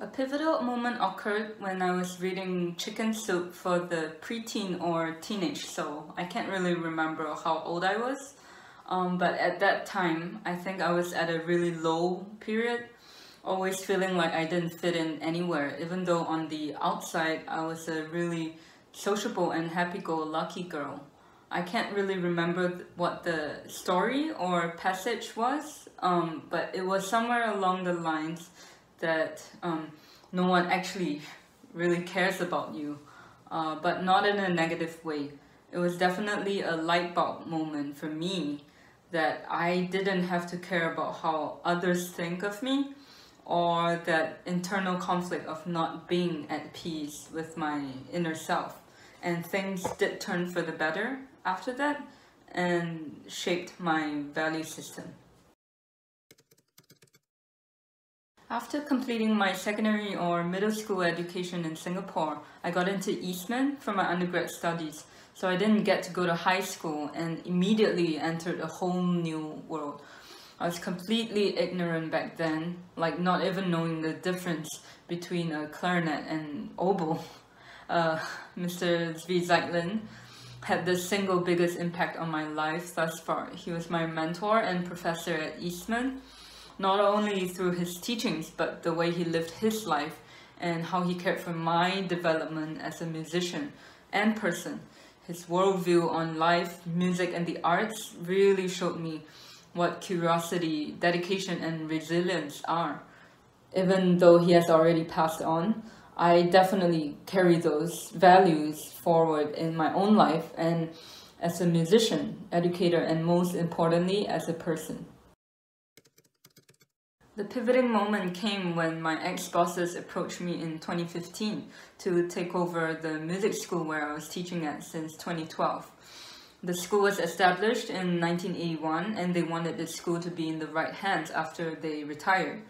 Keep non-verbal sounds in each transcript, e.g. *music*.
A pivotal moment occurred when I was reading Chicken Soup for the preteen or teenage soul. I can't really remember how old I was, um, but at that time, I think I was at a really low period, always feeling like I didn't fit in anywhere, even though on the outside, I was a really sociable and happy-go-lucky girl. I can't really remember what the story or passage was, um, but it was somewhere along the lines that um, no one actually really cares about you, uh, but not in a negative way. It was definitely a light bulb moment for me that I didn't have to care about how others think of me or that internal conflict of not being at peace with my inner self. And things did turn for the better after that and shaped my value system. After completing my secondary or middle school education in Singapore, I got into Eastman for my undergrad studies. So I didn't get to go to high school and immediately entered a whole new world. I was completely ignorant back then, like not even knowing the difference between a clarinet and oboe. *laughs* Uh, Mr. Zvi Zeitlin had the single biggest impact on my life thus far. He was my mentor and professor at Eastman not only through his teachings, but the way he lived his life and how he cared for my development as a musician and person. His worldview on life, music, and the arts really showed me what curiosity, dedication, and resilience are. Even though he has already passed on, I definitely carry those values forward in my own life and as a musician, educator, and most importantly, as a person. The pivoting moment came when my ex-bosses approached me in 2015 to take over the music school where I was teaching at since 2012. The school was established in 1981 and they wanted the school to be in the right hands after they retired.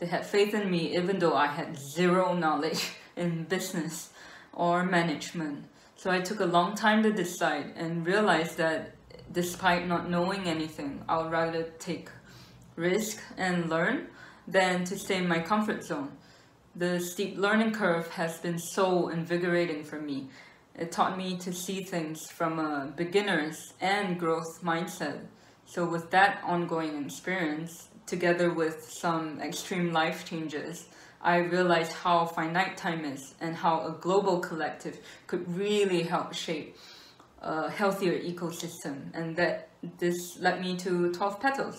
They had faith in me even though I had zero knowledge *laughs* in business or management. So I took a long time to decide and realized that despite not knowing anything, I would rather take risk and learn than to stay in my comfort zone. The steep learning curve has been so invigorating for me. It taught me to see things from a beginner's and growth mindset. So with that ongoing experience, together with some extreme life changes, I realized how finite time is and how a global collective could really help shape a healthier ecosystem and that this led me to 12 Petals.